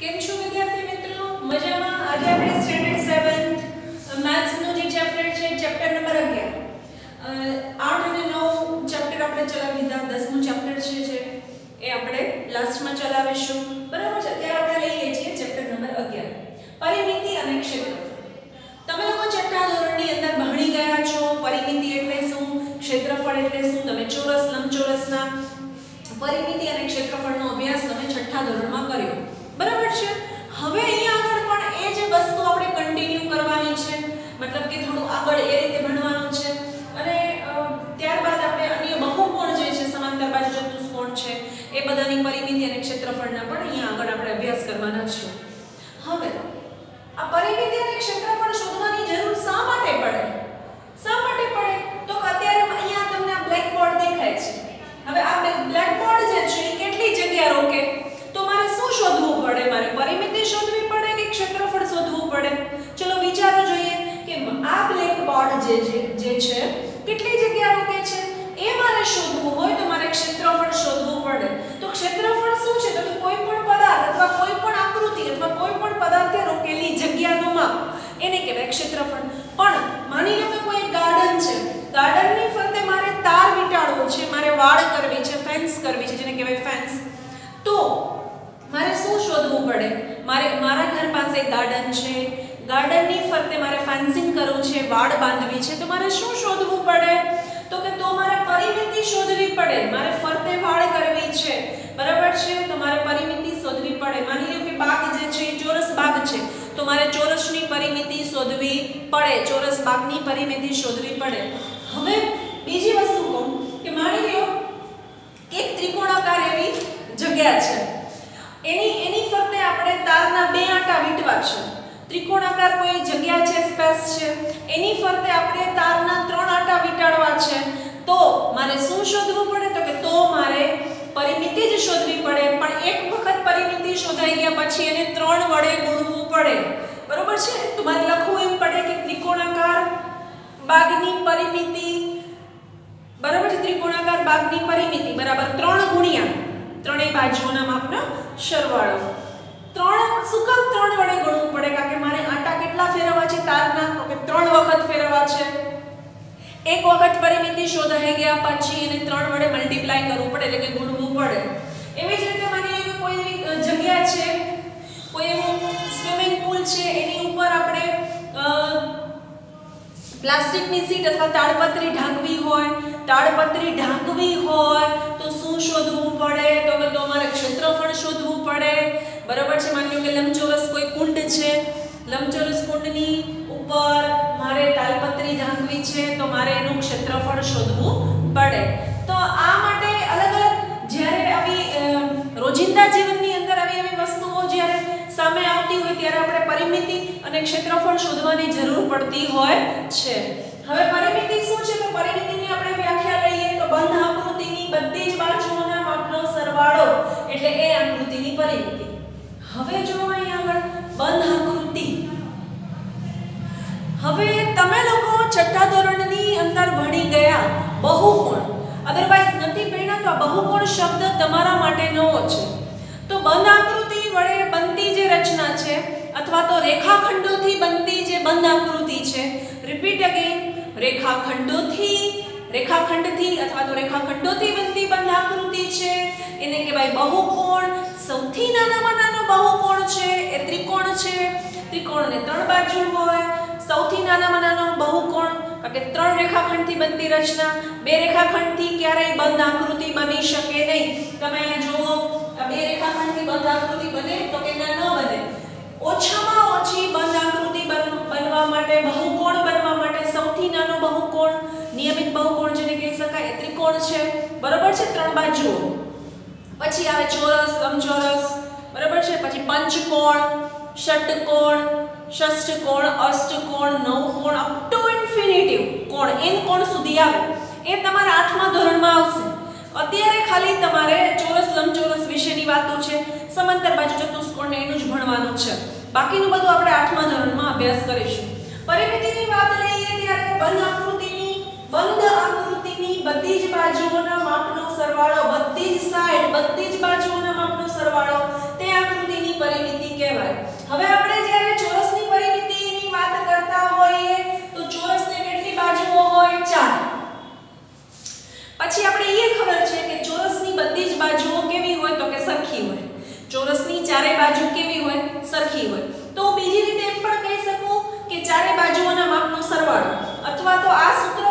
કેમ છો વિદ્યાર્થી મિત્રો? મજામાં? આજે આપણે સ્ટેન્ડર્ડ 7th મેથ્સનું જે ચેપ્ટર છે ચેપ્ટર નંબર 11 8 અને 9 ચેપ્ટર આપણે ચલાવી લીધા 10મું ચેપ્ટર છે જે એ આપણે લાસ્ટમાં ચલાવીશું. બરાબર છે? અત્યારે આપણે લઈએ છીએ ચેપ્ટર નંબર 11 પરિમિતિ અને ક્ષેત્રફળ તમે લોકો છઠ્ઠા ધોરણની અંદર ભણી ગયા છો. પરિમિતિ એટલે શું? ક્ષેત્રફળ એટલે શું? તમે ચોરસ, લંબચોરસના પરિમિતિ અને ક્ષેત્રફળનો અભ્યાસ તમે છઠ્ઠા ધોરણમાં કર્યો. બરાબર છે? હવે અહીંયા આગળ પણ એ જે વસ્તુ આપણે કન્ટિન્યુ કરવાની છે. મતલબ કે થોડું આગળ એ રીતે ભણવાનું છે. અને ત્યારબાદ આપણે અન્ય બહુકોણ જે છે, સમાંતર બાજુ ચતુષ્કોણ છે, એ બધાની પરિમિતિ અને ક્ષેત્રફળના પણ અહીંયા આગળ આપણે અભ્યાસ કરવાના છે. હવે, આ પરિમિતિ અને ક્ષેત્રફળ શોધવાની જરૂર શા માટે પડે? શા માટે પડે? તો અત્યારે અહીંયા તમને આ બ્લેક બોર્ડ દેખાય છે. હવે આ બ્લેક બોર્ડ જે છે, એ કેટલી જગ્યા રોકે તો મારે શું શોધવું પડે મારે પરિમિતિ શોધવી પડે કે ક્ષેત્રફળ શોધવું પડે? ચલો વિચારો જોઈએ કે આ બ્લેક બોર્ડ જે જે છે, કેટલી જગ્યા રોકે છે? એ મારે શોધવું હોય તો મારે ક્ષેત્રફળ શોધવું પડે. તો ક્ષેત્રફળ શું છે? તો કોઈ પણ પદાર્થ અથવા કોઈ પણ આકૃતિ અથવા કોઈ પણ પદાર્થે રોકેલી જગ્યાનું માપ. એને કહેવાય ક્ષેત્રફળ. પણ માની લો કે કોઈ ગાર્ડન છે. ગાર્ડનની ફરતે મારે તાર વીંટાળવો છે, મારે વાડ કરવી છે ફેન્સ કરવી છે, જેને કહેવાય ફેન્સ તો મારે શું શોધવું પડે? મારે મારા ઘર પાસે ગાર્ડન છે. ગાર્ડનની ફરતે મારે ફેન્સિંગ કરવું છે વાડ બાંધવી છે. તો મારે શું શોધવું પડે? તો કે તો મારે પરિમિતિ શોધવી પડે. મારે ફરતે વાડ કરવી છે. બરાબર છે? તો મારે પરિમિતિ શોધવી પડે. માની લો કે બાગ જે છે એ ચોરસ બાગ છે. તો મારે ચોરસની પરિમિતિ શોધવી પડે. ચોરસ બાગની પરિમિતિ શોધવી પડે. હવે બીજી વસ્તુ કહું કે માની લો કે એક ત્રિકોણાકાર એવી જગ્યા છે એની એની ફરતે આપણે તારના બે છે. ત્રિકોણાકાર કોઈ જગ્યા છે, સ્પેસ છે, એની ફરતે આપણે તારના ત્રણ આંટા વીંટાળવા છે. તો મારે શું શોધવું પડે? તો કે તો મારે પરિમિતિ જ શોધવી પડે. પણ એક વખત પરિમિતિ શોધાઈ ગયા પછી એને ત્રણ વડે ગુણવું પડે. બરોબર છે? તો મારે લખવું એમ પડે કે ત્રિકોણાકાર બાગની પરિમિતિ, બરાબર છે? ત્રિકોણાકાર બાગની પરિમિતિ બરાબર ત્રણ ગુણ્યા. ત્રણેય બાજુઓના માપનો સરવાળો. ત્રણ શું ત્રણ વડે ગણવું પડે, કારણ કે મારે આટા કેટલા ફેરવવા છે તારના? તો કે ત્રણ વખત ફેરવવા છે. એક વખત પરિમિતિ શોધાઈ ગયા પછી એને ત્રણ વડે મલ્ટીપ્લાય કરવું પડે, એટલે કે ગુણવું પડે. એવી જ રીતે માની લો કે કોઈ એવી જગ્યા છે, કોઈ એવું સ્વિમિંગ પુલ છે, એની ઉપર આપણે પ્લાસ્ટિકની સીટ અથવા તાડપત્રી ઢાંકવી હોય, તાડપત્રી ઢાંકવી હોય, તો શું શોધવું પડે? તો કે તો અમારે ક્ષેત્રફળ શોધવું પડે. બરાબર છે? માની લો કે લંબચોરસ કોઈ કુંડ છે, લંબચોરસ કુંડની ઉપર મારે તાલપત્રી ઢાંકવી છે, તો મારે એનું ક્ષેત્રફળ શોધવું પડે. તો આ માટે અલગ અલગ જ્યારે આવી રોજિંદા જીવનની અંદર આવી એવી વસ્તુઓ જ્યારે સામે આવતી હોય ત્યારે આપણે પરિમિતિ અને ક્ષેત્રફળ શોધવાની જરૂર પડતી હોય છે. હવે પરિમિતિ શું છે? તો પરિમિતિની આપણે વ્યાખ્યા લઈએ તો બંધ આકૃતિની બધી જ બાજુઓના માપનો સરવાળો, એટલે એ આકૃતિની પરિમિતિ. હવે જો અહીંયા આગળ બંધ આકૃતિ. હવે તમે લોકો છઠ્ઠા ધોરણની અંદર ભણી ગયા બહુકોણ. અધરવાઇઝ નથી ભણ્યા તો આ બહુકોણ શબ્દ તમારા માટે નવો છે. તો બંધ આકૃતિ વડે બનતી જે રચના છે, અથવા તો રેખાખંડોથી બનતી જે બંધ આકૃતિ છે રિપીટ અગેન રેખાખંડોથી, રેખાખંડથી અથવા તો રેખાખંડોથી બનતી બંધ આકૃતિ છે, એને કહેવાય બહુકોણ સૌથી નાનામાં નાનો બહુકોણ છે? એ ત્રિકોણ છે. ત્રિકોણને ત્રણ બાજુ હોય. સૌથી નાનામાં નાનો બહુકોણ કે ત્રણ રેખાખંડથી બનતી રચના, બે રેખાખંડથી ક્યારેય બંધ આકૃતિ બની શકે નહીં. તમે અહીંયા જુઓ બે રેખાખંડથી બંધ આકૃતિ બને તો કે ના ન બને. ઓછામાં ઓછી બંધ આકૃતિ બન- બનવા માટે બહુકોણ બનવા માટે સૌથી નાનો બહુકોણ નિયમિત બહુકોણ જેને કહી શકાય ત્રિકોણ છે. બરોબર છે? ત્રણ બાજુઓ. પછી આવે ચોરસ લંબચોરસ બરાબર છે? પછી પંચકોણ, ષટકોણ, ષષ્ઠકોણ, અષ્ટકોણ, નવકોણ અપ ટુ ઇન્ફિનિટિવ કોણ એન કોણ સુધી આવે, એ તમારા આઠમા ધોરણમાં આવશે. અત્યારે ખાલી તમારે ચોરસ, લંબચોરસ વિશેની વાતો છે. સમાંતર બાજુ ચતુષ્કોણ એનું જ ભણવાનું છે. બાકીનું બધું આપણે આઠમા ધોરણમાં અભ્યાસ કરીશું. પરિમિતિની વાત લઈએ ત્યારે બંધ આકૃતિની બંધ આકૃતિની બધી જ બાજુઓના માપનો સરવાળો બધી જ સાઈડ, બધી જ બાજુઓના માપનો સરવાળો, તે આકૃતિની પરિમિતિ કહેવાય. હવે આપણે જ્યારે ચોરસની પરિમિતિની વાત કરતા હોઈએ, તો ચોરસને કેટલી બાજુઓ હોય? ચાર. પછી આપણે એ ખબર છે કે ચોરસની બધી જ બાજુઓ કેવી હોય તો કે સરખી હોય. ચોરસની ચારે બાજુ કેવી હોય? સરખી હોય. તો બીજી રીતે એમ પણ કહી શકું કે ચારે બાજુઓના માપનો સરવાળો, અથવા તો આ સૂત્ર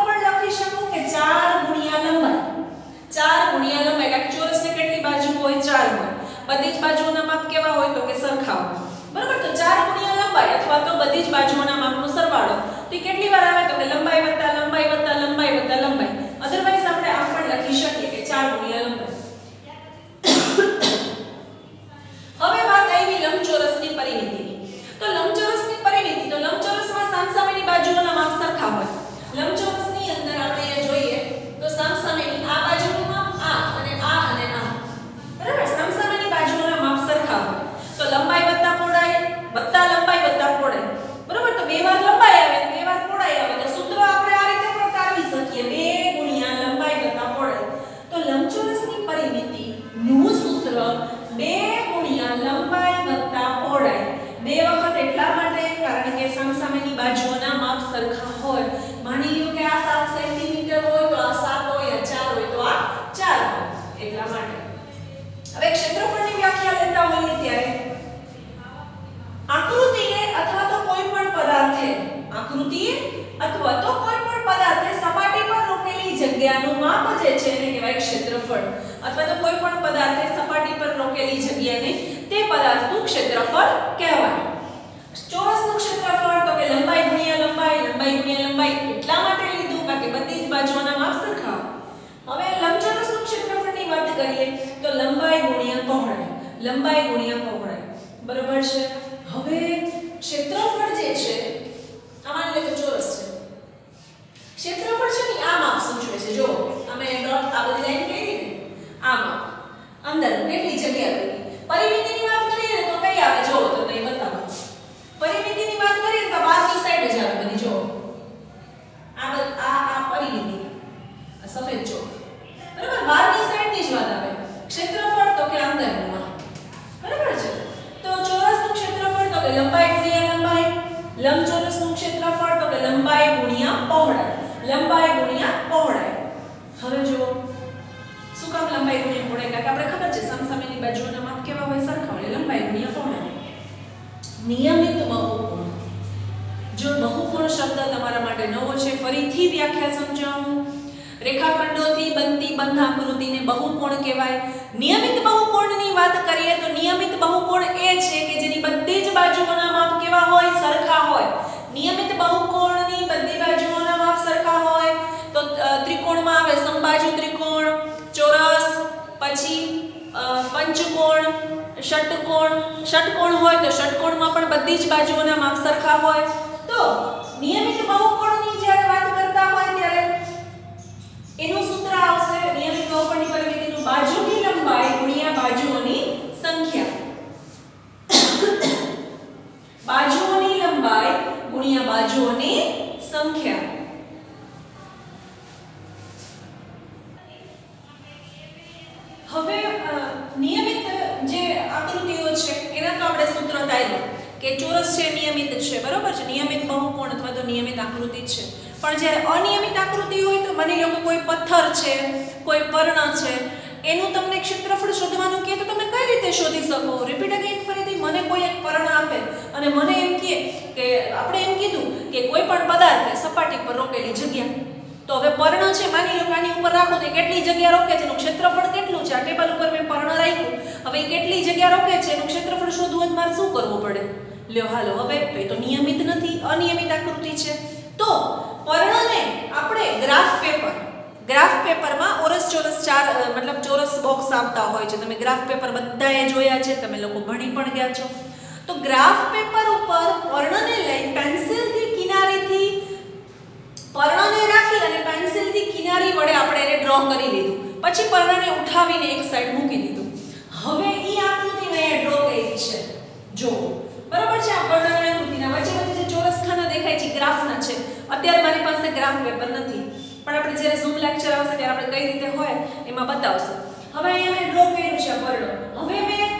ગુણ્યા પહોળાઈ લંબાઈ ગુણ્યા પહોળાઈ બરોબર છે? હવે ક્ષેત્રફળ જે છે આ માની લો કે ચોરસ છે ક્ષેત્રફળ છે ને આ માપ સૂચવે છે જો અમે ડોટ આ બધી લાઈન કરી ને આ માપ અંદર કેટલી જગ્યા રહી પરિમિતિની વાત કરીએ ને તો કઈ આવે જો તમને એ બતાવું પરિમિતિની વાત કરીએ તો બહારની સાઈડ જ આવે બધી જો આ બધ- આ આ પરિમિતિ આ સફેદ ચોક બરાબર બહારની સાઈડની જ વાત આવે ક્ષેત્રફળ તો કે અંદરનું માપ બરાબર છે તો ચોરસનું ક્ષેત્રફળ તો કે લંબાઈ ગુણ્યા લંબાઈ લંબચોરસનું ક્ષેત્રફળ તો કે લંબાઈ ગુણ્યા પહોળાઈ લંબાઈ ગુણ્યા પહોળાઈ હવે જો શું કામ લંબાઈ ગુણ્યા પહોળાઈ કારણ કે આપણે ખબર છે સામસામેની બાજુઓના માપ કેવા હોય સરખા હોય એટલે લંબાઈ ગુણ્યા પહોળાઈ નિયમિત બહુકોણ જો બહુકોણ શબ્દ તમારા માટે નવો છે વ્યાખ્યા સમજાવું? રેખાખંડોથી બનતી બંધાકૃતિને બહુકોણ કહેવાય. નિયમિત બહુકોણની વાત કરીએ તો નિયમિત બહુકોણ એ છે કે જેની બધી જ બાજુઓના માપ કેવા હોય? સરખા હોય. નિયમિત બહુકોણની બધી બાજુઓના માપ સરખા હોય તો ત્રિકોણમાં આવે સમબાજુ ત્રિકોણ, ચોરસ, પછી પંચકોણ, ષટકોણ. ષટકોણ હોય તો ષટકોણમાં પણ બધી જ બાજુઓના માપ સરખા હોય. તો નિયમિત બહુકોણની જ્યારે વાત કરતા હોય ત્યારે એનું સૂત્ર આવશે નિયમિત બહુકોણની પરિમિતિનું બાજુની લંબાઈ ગુણ્યા બાજુઓની સંખ્યા બાજુઓની લંબાઈ ગુણ્યા બાજુઓની સંખ્યા. હવે નિયમિત જે આકૃતિઓ છે, એના તો આપણે સૂત્ર તાર્યું કે ચોરસ છે નિયમિત છે, બરોબર છે? નિયમિત બહુકોણ અથવા તો નિયમિત આકૃતિ છે. પણ જ્યારે અનિયમિત આકૃતિ હોય તો માની લો કોઈ પથ્થર છે, કોઈ પર્ણ છે, એનું તમને ક્ષેત્રફળ શોધવાનું કહે તો તમે કઈ રીતે શોધી શકો? રિપીટ અગેન મને કોઈ એક પર્ણ આપે. અને મને એમ કહે કે, આપણે એમ કીધું કે કોઈ પણ પદાર્થે સપાટી પર રોકેલી જગ્યા. તો હવે પર્ણ છે, માની લો આની ઉપર રાખો તો કેટલી જગ્યા રોકે છે? એનું ક્ષેત્રફળ કેટલું છે? આ ટેબલ ઉપર મેં પર્ણ રાખ્યું. હવે એ કેટલી જગ્યા રોકે છે? એનું ક્ષેત્રફળ શોધવું હોય મારે શું કરવું પડે? લ્યો, હાલો, હવે તો નિયમિત નથી, અનિયમિત આકૃતિ છે. તો પર્ણને આપણે ગ્રાફ પેપર ગ્રાફ પેપરમાં ઓરસ ચોરસ ચાર મતલબ ચોરસ બોક્સ આવતા હોય છે. તમે ગ્રાફ પેપર બધાએ જોયા છે. તમે લોકો ભણી પણ ગયા છો. તો ગ્રાફ પેપર ઉપર પર્ણને લઈ પેન્સિલથી કિનારીથી પર્ણને રાખી અને પેન્સિલથી કિનારી વડે આપણે એને ડ્રો કરી લીધું. પછી પર્ણને ઉઠાવીને એક સાઈડ મૂકી દીધું. હવે એ આકૃતિ મેં ડ્રો કરી છે. જો બરાબર છે આ પર્ણની આકૃતિના વચ્ચે વચ્ચે જે ચોરસ ખાના દેખાય છે ગ્રાફના છે. અત્યારે મારી પાસે ગ્રાફ પેપર નથી. પણ આપણે જ્યારે ઝૂમ લેક્ચર આવશે ત્યારે આપણે કઈ રીતે હોય એમાં બતાવશું. હવે અહીંયા મેં ડ્રો કર્યું છે પર્ણ હવે મેં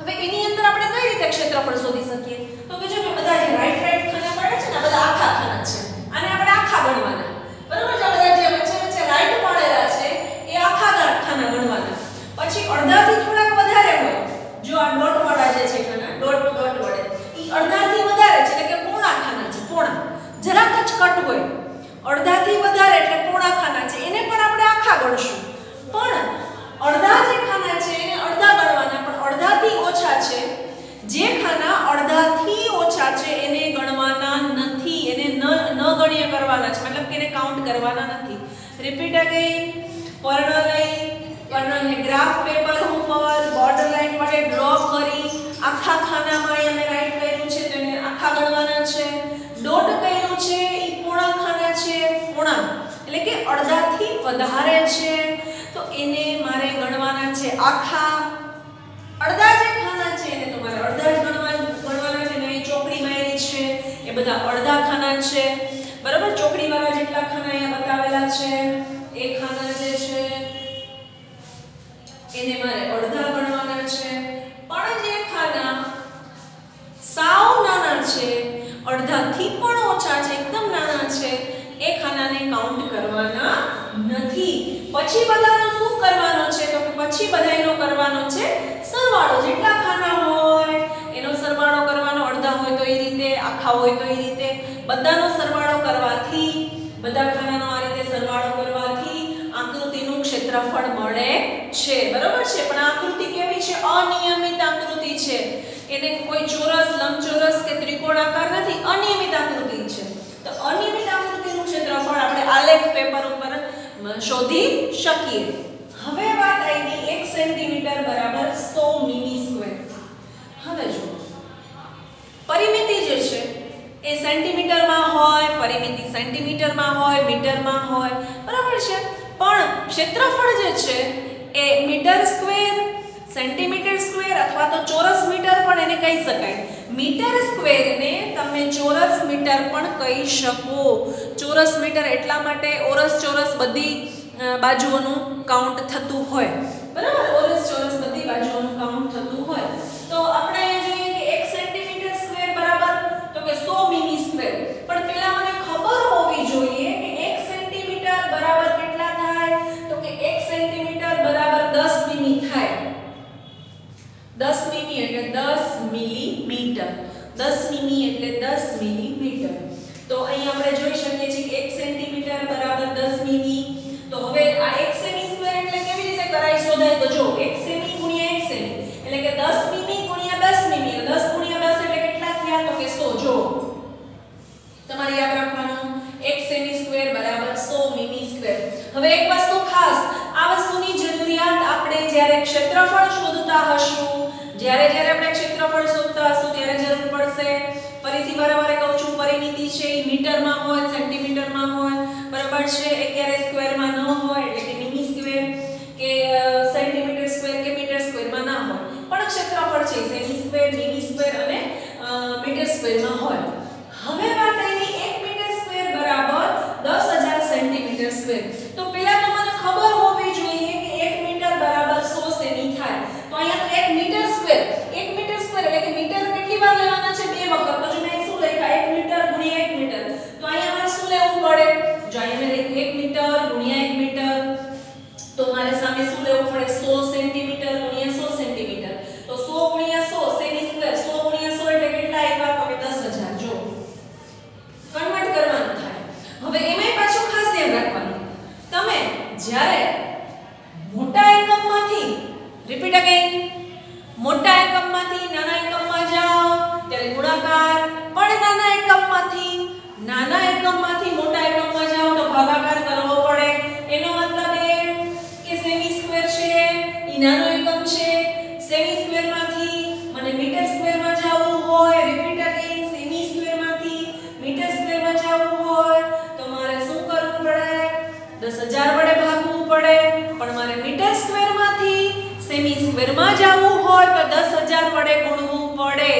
હવે એની અંદર આપણે કઈ રીતે ક્ષેત્રફળ શોધી શકીએ? તો કે જો મેં બધા રાઈટ રાઈટ ખાના પડે છે ને આ બધા આખા ખાના છે આને આપણે આખા ગણવાના બરાબર છે આ બધા જે વચ્ચે વચ્ચે રાઈટ પડેલા છે એ આખા ગા- ખાના ગણવાના પછી અડધાથી થોડાક વધારે હોય જો આ ડોટ વાળા જે છે ખાના ડોટ અગેન પર્ણ લઈ પર્ણને ગ્રાફ પેપર ઉપર બોર્ડર લાઈન વડે ડ્રો કરી આખા ખાનામાં અહીં અમે રાઈટ કર્યું છે તેને આખા ગણવાના છે ડોટ કર્યું છે એ પૂર્ણાંક ખાના છે પૂર્ણાંક એટલે કે અડધાથી વધારે છે. તો એને મારે ગણવાના છે આખા. અડધા જે ખાના છે એને તમારે અડધા જ ગણવા ગણવાના છે. મેં ચોકડી મારી છે. એ બધા અડધા ખાના છે. બરાબર? ચોકડી વાળા જેટલા ખાના અહીંયા બતાવેલા છે. એ ખાના જે છે, એને મારે અડધા ગણવાના છે પણ જે ખાના સાવ નાના છે અડધાથી પણ ઓછા છે એકદમ નાના છે એ ખાનાને કાઉન્ટ કરવાના નથી પછી બધાનો શું કરવાનો છે? તો કે પછી બધાયનો કરવાનો છે સરવાળો. જેટલા ખાના હોય, એનો સરવાળો કરવાનો અડધા હોય તો એ રીતે, આખા હોય તો એ રીતે. બધાનો સરવાળો કરવાથી, બધા ખાનાનો આ રીતે સરવાળો કરવાથી આકૃતિનું ક્ષેત્રફળ મળે છે. બરાબર છે? પણ આકૃતિ કેવી છે? અનિયમિત આકૃતિ છે. એને કોઈ ચોરસ, લંબચોરસ કે ત્રિકોણાકાર નથી અનિયમિત આકૃતિ છે તો અનિયમિત આકૃતિનું ક્ષેત્રફળ આપણે આલેખ પેપર ઉપર શોધી શકીએ. હવે વાત આવી 1 સેન્ટીમીટર બરાબર 100 મિલી સ્ક્વેર. હવે જો પરિમિતિ જે છે, એ સેન્ટીમીટરમાં હોય, પરિમિતિ સેન્ટીમીટરમાં હોય, મીટરમાં હોય, બરાબર છે? પણ ક્ષેત્રફળ જે છે, એ મીટર સ્ક્વેર, સેન્ટીમીટર સ્ક્વેર અથવા તો ચોરસ મીટર પણ એને કહી શકાય. મીટર સ્ક્વેરને તમે ચોરસ મીટર પણ કહી શકો. ચોરસ મીટર એટલા માટે, ઓરસ ચોરસ બધી બાજુઓનું કાઉન્ટ થતું હોય. બરાબર? ઓરસ ચોરસ બધી બાજુઓનું કાઉન્ટ થતું હોય. તો આપણે અહીંયા જોઈએ કે 1 સેન્ટીમીટર સ્ક્વેર બરાબર? તો કે 100 મિલી સ્ક્વેર પણ પહેલા મને ખબર હોવી જોઈએ કે 1 સેન્ટીમીટર બરાબર કેટલા થાય? તો કે 1 સેન્ટીમીટર બરાબર 10 મિમી થાય. 10 મિમી એટલે 10 મિલીમીટર. 10 મિમી એટલે 10 મિલીમીટર. તો અહીં આપણે જોઈ શકીએ છીએ કે 1 સેન્ટીમીટર બરાબર 10 મિલી તો હવે આ 1 સેમી સ્ક્વેર એટલે કેવી રીતે કરાય શોધાય? તો જો 1 સેમી ગુણ્યા 1 સેમી, એટલે કે 10 મીમી ગુણ્યા 10 મીમી, એટલે 10 ગુણ્યા 10 એટલે કેટલા થયા? તો કે 100 જો, તમારે યાદ રાખવાનું 1 સેમી સ્ક્વેર બરાબર 100 મીમી સ્ક્વેર. હવે એક વસ્તુ ખાસ, આ વસ્તુની જરૂરિયાત આપણે જ્યારે ક્ષેત્રફળ શોધતા હશું, જ્યારે જ્યારે આપણે ક્ષેત્રફળ શોધતા હશું, ત્યારે જરૂર પડશે. ફરીથી બરાબર કહું છું, પરિમિતિ છે એ મીટરમાં હોય, સેન્ટીમીટરમાં હોય, બરાબર છે? એ ક્યારે સ્ક્વેરમાં ન હોય એટલે કે મિલી સ્ક્વેર કે અ, સેન્ટીમીટર સ્ક્વેર કે મીટર સ્ક્વેરમાં ના હોય પણ ક્ષેત્રફળ છે સેમી સ્ક્વેર મિલી સ્ક્વેર અને અ, મીટર સ્ક્વેરમાં હોય હવે વાત આવી 1 મીટર સ્ક્વેર બરાબર 10000 સેન્ટીમીટર સ્ક્વેર તો પહેલા તો મને ખબર હોવી જોઈએ કે 1 મીટર બરાબર 100 સેમી થાય તો અહીંયા તો 1 મીટર સ્ક્વેર 1 મીટર સ્ક્વેર એટલે કે મીટર કેટલી વાર લેવાના છે બે વખત તો જો મેં શું લખ્યા 1 મીટર ગુણ્યા 1 મીટર તો અહીંયા મારે શું લેવું પડે જો અહીંયા મેં લખ્યું 1 મીટર ગુણ્યા 1 મીટર તો મારે સામે શું લેવું પડે 100 સેન્ટીમીટર ગુણ્યા 100 સેન્ટીમીટર તો 100 ગુણ્યા 100 સેમી સ્ક્વેર 100 ગુણ્યા 100 એટલે કેટલા આવ્યા તો કે 10000 જો કન્વર્ટ કરવાનું થાય હવે એમાંય પાછું ખાસ ધ્યાન રાખવાનું તમે જ્યારે મોટા એકમમાંથી રિપીટ અગેન મોટા એકમમાંથી નાના એકમમાં જાઓ ત્યારે ગુણાકાર પણ નાના એકમમાંથી નાના એકમમાંથી મોટા એકમમાં જાઓ તો ભાગાકાર કરવો પડે. એનો મતલબ એ કે સેમી સ્ક્વેર છે એ નાનો એકમ છે. સેમી સ્ક્વેરમાંથી મને મીટર સ્ક્વેરમાં જવું હોય રિપીટ અગેન સેમી સ્ક્વેરમાંથી મીટર સ્ક્વેરમાં જવું હોય, તો મારે શું કરવું પડે? 10000 વડે ભાગવું પડે. પણ મારે મીટર સ્ક્વેરમાંથી સેમી સ્ક્વેરમાં જવું હોય તો 10000 વડે ગુણવું પડે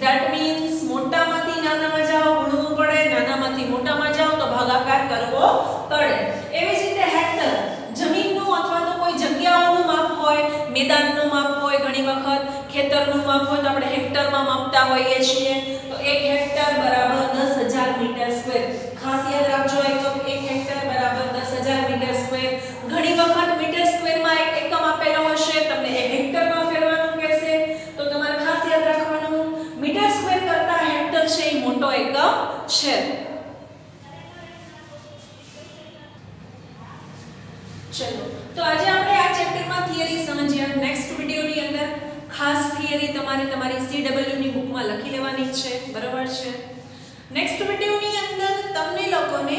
ધેટ મીન્સ મોટામાંથી નાનામાં જાઓ ગુણવું પડે નાનામાંથી મોટામાં જાઓ તો ભાગાકાર કરવો પડે એવી જ રીતે હેક્ટર જમીનનું અથવા તો કોઈ જગ્યાઓનું માપ હોય મેદાનનું માપ હોય ઘણી વખત ખેતરનું માપ હોય તો આપણે હેક્ટરમાં માપતા હોઈએ છીએ. તો એક હેક્ટર બરાબર 10000 મીટર સ્ક્વેર ખાસ યાદ રાખજો એકમ એક હેક્ટર બરાબર 10000 મીટર સ્ક્વેર ઘણી વખત મીટર સ્ક્વેરમાં એક એકમ આપેલો હશે, તમને એ હેક્ટરમાં ફેરવાનું કહેશે. તો તમારે ખાસ યાદ રાખવાનું, મીટર સ્ક્વેર કરતા હેક્ટર છે એ મોટો એકમ છે ચલો તો આજે આપણે આ ચેપ્ટરમાં થિયરી સમજ્યા નેક્સ્ટ વિડિયોની અંદર ખાસ થિયરી તમારે તમારી CW ની બુકમાં લખી લેવાની છે બરાબર છે નેક્સ્ટ વિડિયોની અંદર તમને લોકોને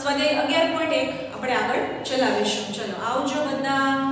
સ્વાધ્યાય અગિયાર પોઈન્ટ એક આપણે આગળ ચલાવીશું. ચલો, આવજો બધા.